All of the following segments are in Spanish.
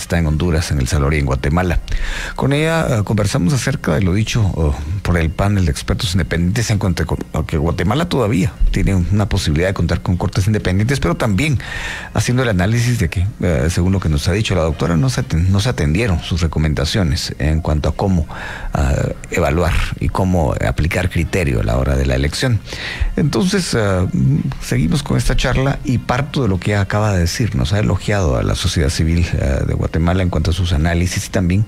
está en Honduras, en El Salvador y en Guatemala. Con ella conversamos acerca de lo dicho por el panel de expertos independientes en cuanto a que Guatemala todavía tiene una posibilidad de contar con cortes independientes, pero también haciendo el análisis de que, según lo que nos ha dicho la doctora, no se, atendieron sus recomendaciones en cuanto a cómo evaluar y cómo aplicar criterio a la hora de la elección. Entonces, seguimos con esta charla y parto de lo que acaba de decir. Nos ha elogiado a la sociedad civil eh, de Guatemala en cuanto a sus análisis y también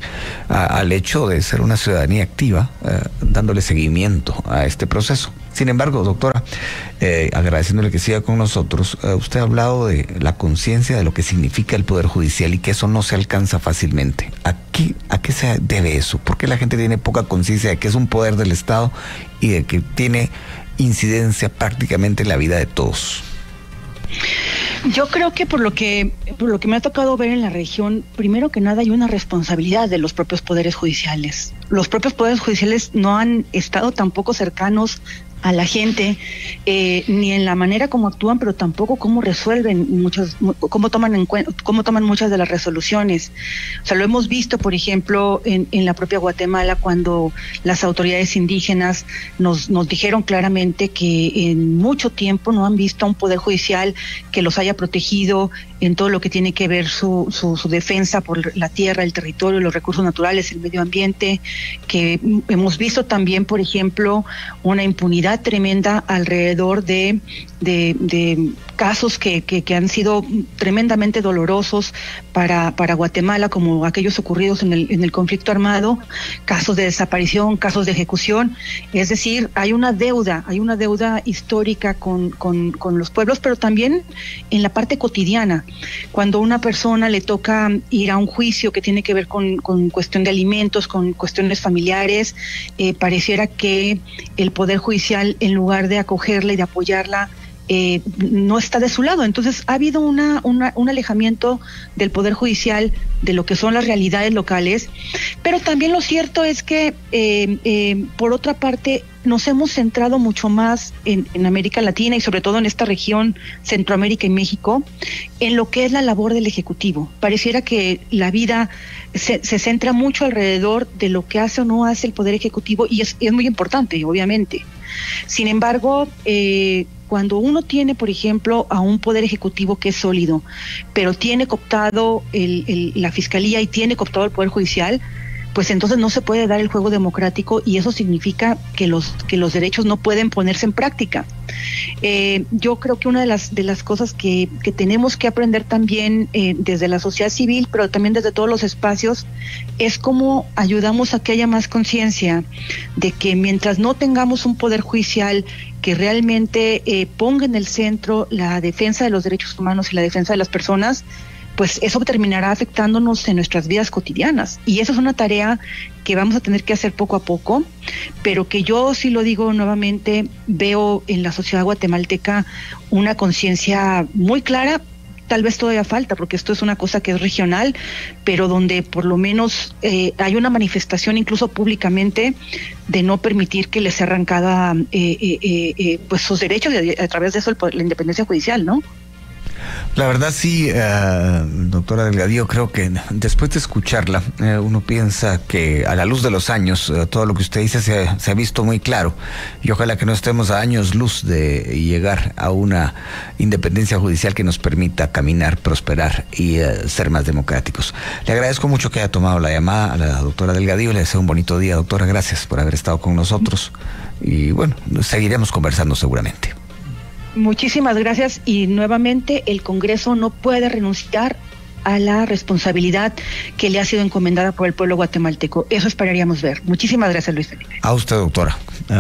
al hecho de ser una ciudadanía activa, eh, dándole seguimiento a este proceso. Sin embargo, doctora, eh, agradeciéndole que siga con nosotros, usted ha hablado de la conciencia de lo que significa el Poder Judicial y que eso no se alcanza fácilmente. ¿A qué, ¿A qué se debe eso? ¿Por qué la gente tiene poca conciencia de que es un poder del Estado y de que tiene incidencia prácticamente en la vida de todos? Yo creo que por lo que por lo que me ha tocado ver en la región, primero que nada hay una responsabilidad de los propios poderes judiciales. Los propios poderes judiciales no han estado tampoco cercanos a la gente, eh, ni en la manera como actúan, pero tampoco cómo resuelven muchas, cómo toman en cómo toman muchas de las resoluciones. O sea, lo hemos visto, por ejemplo, en, en la propia Guatemala, cuando las autoridades indígenas nos, nos dijeron claramente que en mucho tiempo no han visto a un poder judicial que los haya protegido en todo lo que tiene que ver su, su, su defensa por la tierra, el territorio, los recursos naturales, el medio ambiente, que hemos visto también, por ejemplo, una impunidad tremenda alrededor de, de, casos que, que, han sido tremendamente dolorosos para, para Guatemala, como aquellos ocurridos en el, en el conflicto armado, casos de desaparición, casos de ejecución. Es decir, hay una deuda, hay una deuda histórica con, con, con los pueblos, pero también en la parte cotidiana. Cuando una persona le toca ir a un juicio que tiene que ver con, con cuestión de alimentos, con cuestiones familiares, eh, pareciera que el Poder Judicial en lugar de acogerla y de apoyarla, eh, no está de su lado. Entonces ha habido una, un alejamiento del Poder Judicial de lo que son las realidades locales, pero también lo cierto es que, eh, eh, por otra parte, nos hemos centrado mucho más en, en, América Latina y sobre todo en esta región, Centroamérica y México, en lo que es la labor del Ejecutivo. Pareciera que la vida se, se centra mucho alrededor de lo que hace o no hace el Poder Ejecutivo y es, es muy importante, obviamente. Sin embargo, eh, cuando uno tiene, por ejemplo, a un poder ejecutivo que es sólido, pero tiene cooptado el, el, la fiscalía y tiene cooptado el poder judicial, pues entonces no se puede dar el juego democrático y eso significa que los que los derechos no pueden ponerse en práctica. Eh, yo creo que una de las de las cosas que, que tenemos que aprender también eh, desde la sociedad civil, pero también desde todos los espacios, es cómo ayudamos a que haya más conciencia de que mientras no tengamos un poder judicial que realmente eh, ponga en el centro la defensa de los derechos humanos y la defensa de las personas, pues eso terminará afectándonos en nuestras vidas cotidianas. Y eso es una tarea que vamos a tener que hacer poco a poco, pero que yo sí lo digo nuevamente, veo en la sociedad guatemalteca una conciencia muy clara, tal vez todavía falta, porque esto es una cosa que es regional, pero donde por lo menos eh, hay una manifestación incluso públicamente de no permitir que les sea arrancada eh, eh, eh pues sus derechos y a, a través de eso el, la independencia judicial, ¿no? La verdad sí, uh, doctora Delgadillo, creo que después de escucharla, uh, uno piensa que a la luz de los años, uh, todo lo que usted dice se, se, ha visto muy claro y ojalá que no estemos a años luz de llegar a una independencia judicial que nos permita caminar, prosperar y ser más democráticos. Le agradezco mucho que haya tomado la llamada a la doctora Delgadillo, le deseo un bonito día, doctora, gracias por haber estado con nosotros y bueno, seguiremos conversando seguramente. Muchísimas gracias y nuevamente el Congreso no puede renunciar a la responsabilidad que le ha sido encomendada por el pueblo guatemalteco. Eso esperaríamos ver. Muchísimas gracias, Luis Felipe. A usted, doctora.